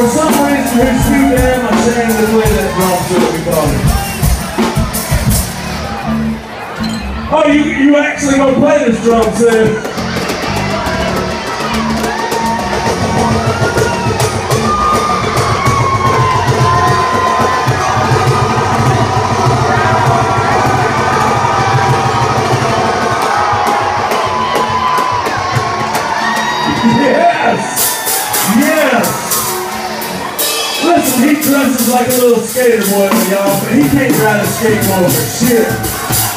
For some reason, he's too damn ashamed to play that drum fill because. Oh, you you actually gonna play this drum set? Yes! He dresses like a little skater boy, y'all, but he can't ride a skateboard shit.